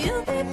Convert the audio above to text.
you be